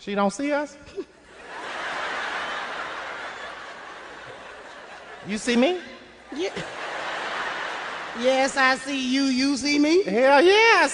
She don't see us? you see me? Yeah. Yes, I see you. You see me? Hell yeah,